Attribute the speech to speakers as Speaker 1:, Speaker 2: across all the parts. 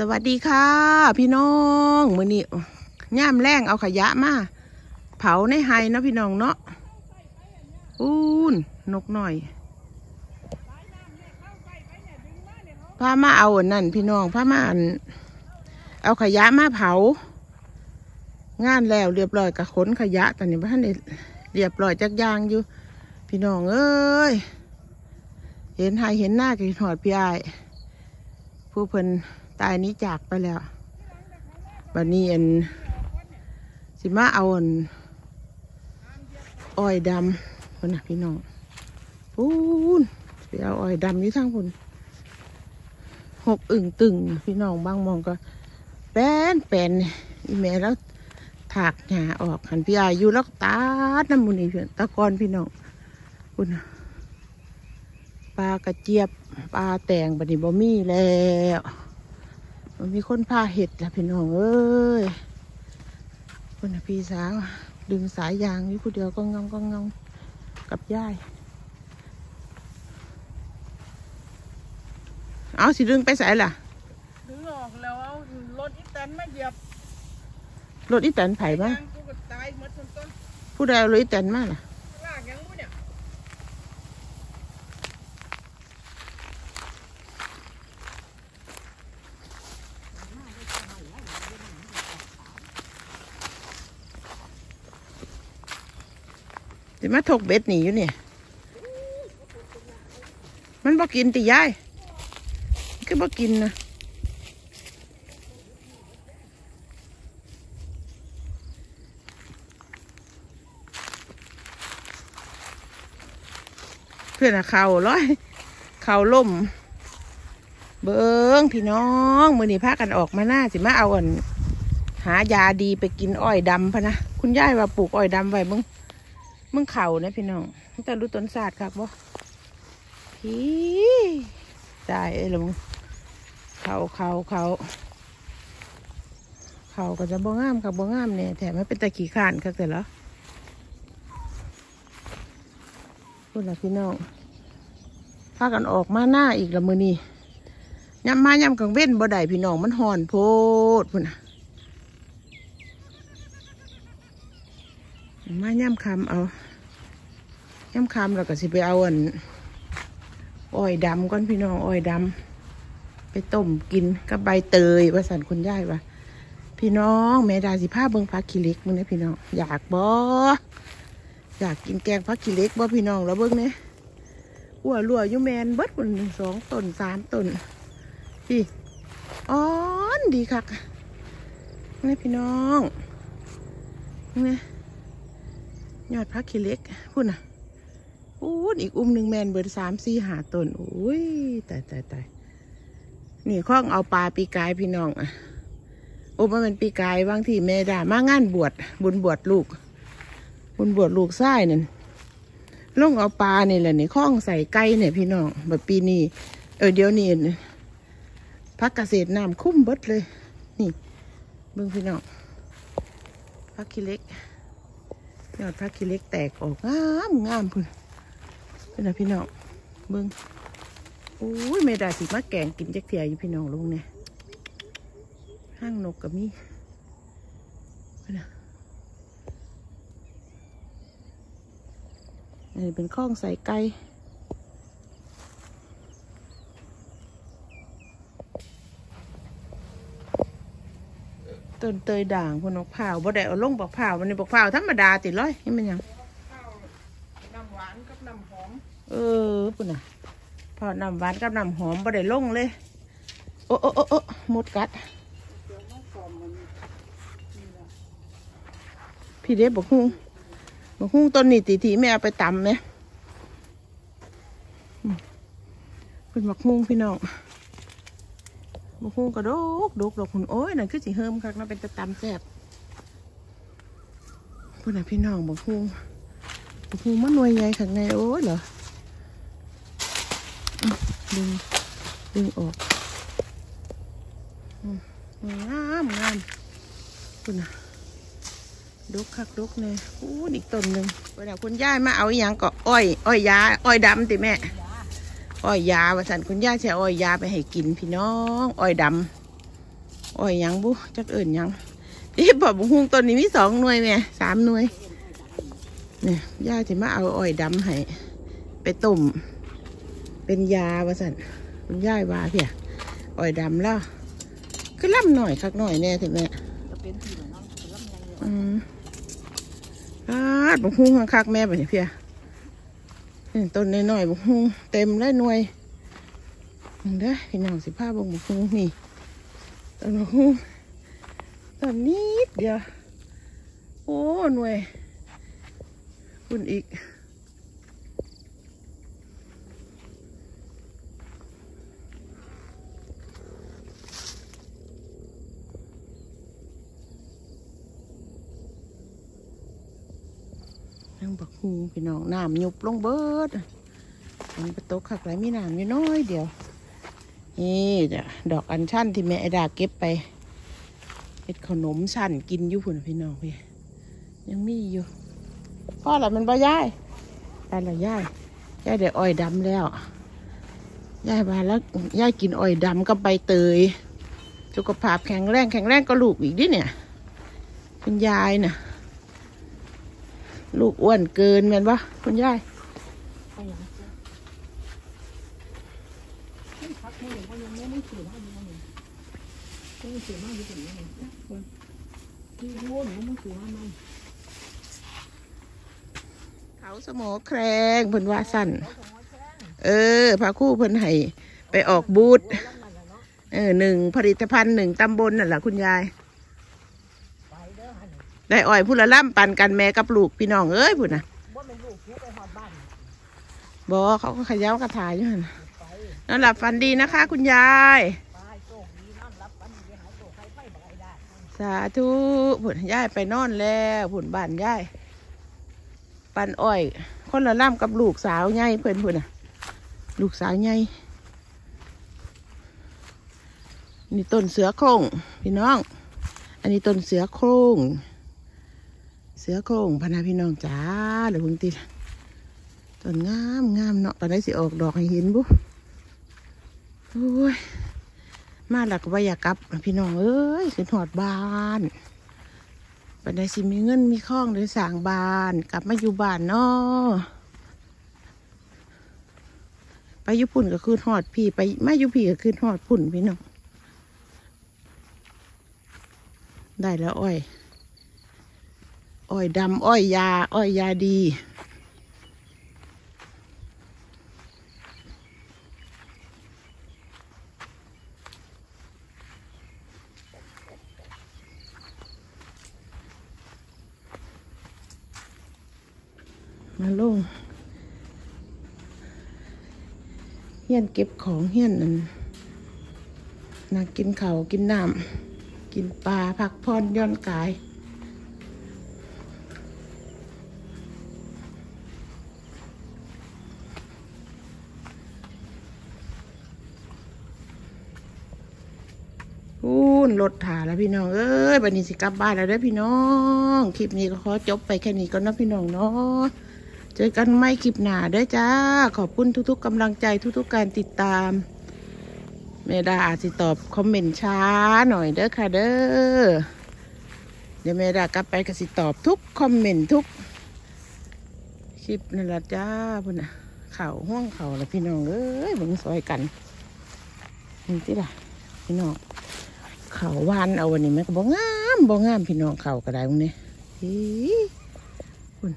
Speaker 1: สวัสดีค่ะ พี่น้องมือนี้ย่ามแรงเอาขยะมาเผาในไฮนะพี่น้องเนาะอูนนกหน่อยพามาเอาอันนั่นพี่น้องพามาเอาขยะมาเผา งานแล้วเรียบร้อยกับขนขยะตอนนี้บ้านเรียบร้อยจักยางอยู่ พี่น้องเอ้ยเห็นไฮเห็นหน้ากี่หอดพี่ไอผู้เพิ่น ตายนี้จากไปแล้วบัดนี้อันสิมาเอาอันอ้อยดำคนน่ะพี่น้องพูนไปเอาอ้อยดำอยู่ทางพุ่นหกอึ่งตึงพี่น้องบางมองก็แป้นแป้นอีแม่แล้วถากหญ้าออกหันพี่อายุแล้วก็ตาดน้ำมันนี่เพื่อนตะกอนพี่น้องคุณน่ะปลากระเจี๊ยบปลาแตงบัดนี้บ่มีแล้ว มันมีคนพาเห็ดแล้วพี่น้องเอ้ยคนน่ะพี่สาวดึงสายยางอยู่ผู้เดียวก็งงก็งงกับย่ายเอาสิดึงไปใส่ล่ะ
Speaker 2: ดึงออกแล้วเอารถอีแตนมาเหยียบ
Speaker 1: รถอีแตนไผ่มา
Speaker 2: ยางกูก็ตายหมดต้นต้น
Speaker 1: ผู้ใดเอารถอีแตนมาล่ะ
Speaker 2: ลากยังมู้เนี่ย
Speaker 1: สิมาถกเบ็ดหนีอยู่เนี่ย มันบ่กินติยายก็บ่กินนะเพื่อนเข่าร้อย เข่าล่ม เบิ้งพี่น้องมือนี้พากันออกมาหน้าสิมาเอาอันหายาดีไปกินอ้อยดำพะนะ คุณยายว่าปลูกอ้อยดำไว้มึง มึงเข่านะพี่น้องมึงแต่รู้ต้นศาสตร์ครับบ่พี่ตายเอ้ยละมึงเข่าเข่าเข่าเข่าก็จะบ่งามกับบ่งามเนี่ยแถมมันเป็นตะขี้ขานครับแต่ละพูดละพี่น้องพากันออกมาหน้าอีกละมือนี้ย่ำมาย่ำกลางเว้นบ่ได้พี่น้องมันห่อนโพดพุ่นนะ มาย่ำคำเอาย่ำคำเราก็สิไปเอาอันอ้อยดำก่อนพี่น้องอ้อยดำไปต้มกินกับใบเตยว่าสันคุณย่ายว่าพี่น้องแม่ดาสิผ้าเบิงพักขี้เล็กมึงนะพี่น้องอยากบ่อยากกินแกงพักขี้เล็กบ่พี่น้องแล้วเบิ้งเนี่ยอ้วรัวยูแมนเบิดคนหนึ่งสองต้นสามต้นพี่อ้อนดีคักนี่พี่น้องนี่ ยอดพักขี้เล็กพูดนะอู้อีกอุ้มหนึ่งแมนเบิดสามสี่หาต้นโอ้ยตายตายตายนี่ข้องเอาปลาปีกายพี่น้องอะโอ้มันเป็นปีกายบางที่แม่ด่ามางานบวชบุญบวชลูก บุญบวชลูกไส้นั่นลงเอาปลาเนี่ยแหละนี่ข้องใส่ไก่เนี่ยพี่น้องแบบปีนี้เออเดี๋ยวนี้พักเกษตรน้ำคุ้มเบิดเลย นี่เบิ่งพี่น้องพักขี้เล็ก ยอดพระกิเล็กแตกออกงามงามพุ่นเป็นไงพี่น้องเบิ้งโอ้ยไม่ได้สิมาแกงกินจักเทียอยู่พี่น้องลุงเนี่ยห้างนกกับมีเป็นอะนี่เป็นข้องใส่ไก่ ต้นเตยด่างพวกนกเผาวบ่ได้เอาลงบักเผาวมันนี่บักเผาวธรรมดาติดร้อยนี่มันหยัง
Speaker 2: ข้าวน้ำหวานกับน้ำหอม
Speaker 1: เออปุ่นน่ะพอน้ำหวานกับน้ำหอมบ่ได้ลงเลย โอ้โอ้โอ้โอ้หมดกัด
Speaker 2: เดี๋ยวมาฟอมมันนี่ละ
Speaker 1: พี่เด็บบอกฮุ้งบอกฮุ้งต้นนี้ตีทีไม่เอาไปตำไหมอืมเป็นบักฮุ้งพี่น้อง บักฮุ้งกระดกดกดกคุณโอ้ยนั่นคือสิเฮิมคักเนาะเป็นตะตำแซ่บพุ่นน่ะพี่น้องบกฮุ้งบักฮุ้งมันหน่วยใหญ่ข้างในโอ้ยเหรอดึงดึงออกงามงามคุณน่ะดกคักดกเลยอู้อีกต้นหนึ่งเวลาคุณย่ายมาเอาอย่างก็อ้อย อ้อยยา อ้อยดำติแม่ อ้อยยาว่าสันคุณย่าใช้อ้อยยาไปให้กินพี่น้องอ้อยดอ้อยยังบุจักเอิ่นยังพี่บอกบุหุงต้นนี้มีสองหน่วยแม่สามหน่วยเนี่ยย่าจะมาเอาอ้อยดำให้ไปต้มเป็นยาว่าสันคุณย่าว่าเพียอ้อยดำแล้วก็ล่ำหน่อยคักหน่อยแน่ถึงแม่
Speaker 2: ก็เป็นที่เหมอื
Speaker 1: มอาบุหุงคักแม่แบบนี้เพีย ต้นน้อยๆบุหุงเต็มแลยหน่วยมึงเด้อพี่น้องสิผ้าบงบุหุงนี่ต้นบุหุงต้นนิดเดียวโอ้หน่วยคุณอีก นั่งบักฮูพี่น้องน้ำยุบลงเบิดมันประตูขักไหลมีน้ำอยู่น้อยเดียว นี่จ้ะดอกอัญชันที่แม่ไอดาเก็บไปเฮ็ดขนมสั่นกินอยู่พุ่นพี่น้องพี่ยังมีอยู่พ่อหละมันบ่ย่ายได้ละย่ายย่ายได้อ้อยดำแล้วย่ายมาแล้วย่ายกินอ้อยดำกับใบเตยสุขภาพแข็งแรงแข็งแรงก็ลูกอีกดิเนี่ย คุณยายน่ะ ลูกอ้วนเกินแม่นปะคุณยายเขาสมอแครงเพิ่นว่าสั้นเออพาคู่เพิ่นให้ไปออกบูธเออหนึ่งผลิตภัณฑ์หนึ่งตำบลน่ะแหละคุณยาย
Speaker 2: ได้อ้
Speaker 1: อยผู้ละล่ำปันกันแม่กับลูกพี่น้องเอ้ยพุ่นน่ะ
Speaker 2: บ่เป็นลูกผู้ไปหอดบ้าน
Speaker 1: บอเขาก็เขย้ากระถายอยู่หั่นน่ะ
Speaker 2: ไป
Speaker 1: นั่นหลับฝันดีนะคะ คุณยาย
Speaker 2: ไปโชคดีนอนรับปันดีหายโชคใครไปบ่ได้
Speaker 1: สาธุผุนยายไปนอนแล้วผุนบ้านยายปันอ้อย คนละล่ำกับลูกสาวใหญ่เพิ่นพุ่นน่ะ ลูกสาวใหญ่นี่ต้นเสือโคร่งพี่น้อง อันนี้ต้นเสือโคร่ง เสือโครงพนาพี่น้องจ้าเดี๋ยวเพิ่งติดต้นงามงามเนาะตอนนี้สิออกดอกให้เห็นบุโอ้ยมาแล้วก็บ่อยากับพี่น้องเอ้ยขึ้นหอดบ้านปันไดสิมีเงินมีข้องเลยสางบ้านกลับมาอยู่บ้านเนาะไปยุพุ่นก็คืนหอดพี่ไปมายู่พี่ก็คืนหอดพุ่นพี่น้องได้แล้วอ้อย อ้อยดำอ้อยยา อ้อยยาดี มาลงเฮียนเก็บของเฮียนนั่นนากินเขากินน้ำกินปลาพักผ่อนย่อนกาย พู นรถถ่าแล้วพี่น้องเอ้ยวันนี้สิกลับบ้านแล้วเด้อพี่น้องคลิปนี้ก็ขอจบไปแค่นี้ก่อนนะพี่น้องเนาะเจอกันใหม่คลิปหน้าเด้อจ้า ขอบคุณทุก ๆกำลังใจทุก ๆ การติดตามเมดาอาจสิตอบคอมเมนต์ช้าหน่อยเด้อค่ะเด้อเดี๋ยวเมดากลับไปก็สิตอบทุกคอมเมนต์ทุกคลิปนั่นละจ้าพุ่นน่ะเข่าห่วงเข่าแล้วพี่น้องเอ้ยเบิ่งซอยกันนี่ที่ละพี่น้อง เขาวานเอาวันนี้มันก็บ่งามบ่งามพี่น้องเขาก็ได้พวกนี้ฮีคุณ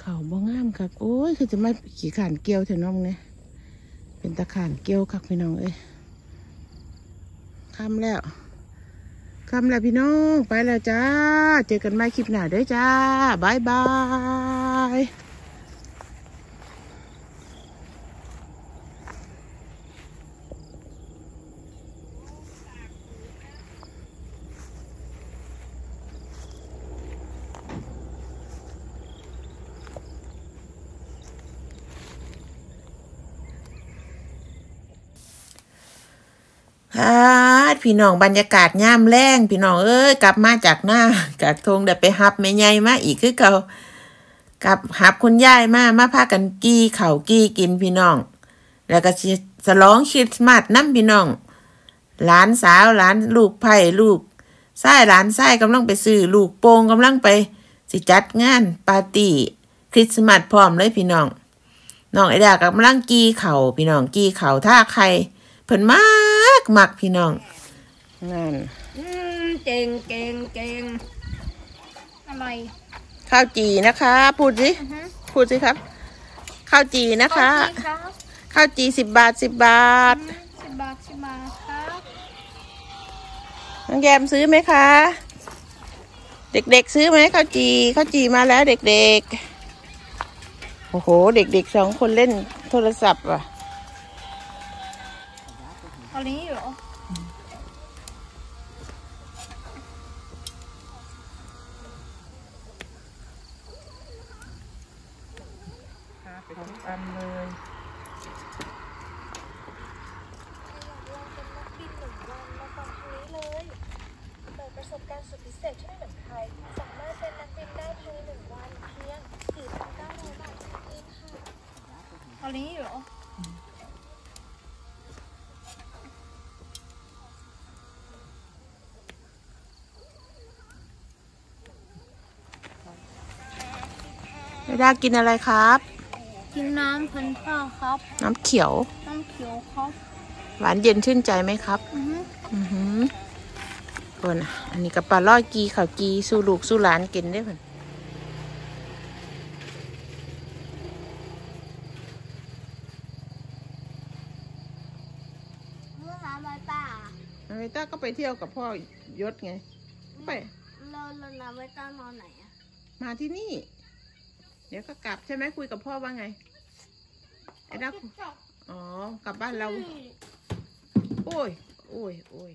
Speaker 1: เขาบ่งามครับโอ้ยคือจะไม่ขี่ขานเกี่ยวเถอะน้องเนี่ยเป็นตะขานเกี่ยวครับพี่น้องเอ้ยค่ำแล้วค่ำแล้วพี่น้องไปแล้วจ้า เจอกันใหม่คลิปหน้าเด้อจ้าบายบาย ฮาด พี่น้องบรรยากาศย่ามแรงพี่น้องเอ้ยกลับมาจากหน้าจากทงเดี๋ยวไปหับแม่ใหญ่มาอีกคือเก่ากลับหับคุณยายมามาพากันกี้เข่ากี้กินพี่น้อง แล้วก็สิฉลองคริสต์มาสน้ำพี่น้องหลานสาวหลานลูกไผ่ลูกไส้หลานไส้กำลังไปซื้อลูกโป่งกำลังไป สิจัดงานปาร์ตี้คริสต์มาสพร้อมเลยพี่น้องน้องไอดากำลังกีเข่าพี่น้องกีเข่าท่าใครเพิ่นมากมักพี่น้อง นั่น
Speaker 2: อืมเก่งเก่งเก่ง
Speaker 3: อะไร
Speaker 1: ข้าวจีนะคะ พูดสิ
Speaker 3: อือฮึ
Speaker 1: พูดสิครับ ข้าวจีนะคะ
Speaker 3: โอเคครับ
Speaker 1: ข้าวจีสิบบาทสิบบาท
Speaker 3: สิบบาทสิบบาทครับ
Speaker 1: น้องแยมซื้อไหมคะ เด็กๆ ซื้อไหมข้าวจีข้าวจีมาแล้วเด็กๆ โอ้โห เด็กๆสองคนเล่นโทรศัพท์อะ
Speaker 3: เอานี้เหรอ
Speaker 1: ไปทุกอันเลย
Speaker 4: บินหนึ่งวันมาฟังทางนี้เลยเปิดประสบการณ์สุดพิเศษที่ไม่เหมือนใคร สามารถเป็นนักบินได้ภายในหนึ่งวันเพียง4,900บาทเท่านั้นเองค่ะ
Speaker 3: เอา นี้เหรอ
Speaker 1: ไม่ได้กินอะไรครับ
Speaker 3: กินน้ำพันผ้าครับ
Speaker 1: น้ำเขียว
Speaker 3: น้ำเขียวครับ
Speaker 1: หวานเย็นชื่นใจไหมครับ
Speaker 3: อือฮึ
Speaker 1: อือหือก่อนนะอันนี้กับปลาลอยกีข้าวจีสู้ลูกสู้หลานกินได้อเพิ่น
Speaker 4: เมื่อน้ำไว้ป่า
Speaker 1: อเมต้า ก็ไปเที่ยวกับพ่อยศไง ไป
Speaker 4: เราเราน้ำไว้ต้านอนไหนอะ
Speaker 1: มาที่นี่ เดี๋ยวก็กลับใช่ไหมคุยกับพ่อว่าไงไอ้นักอ๋อกลับบ้านเรา โอ้ย โอ้ย โอ้ย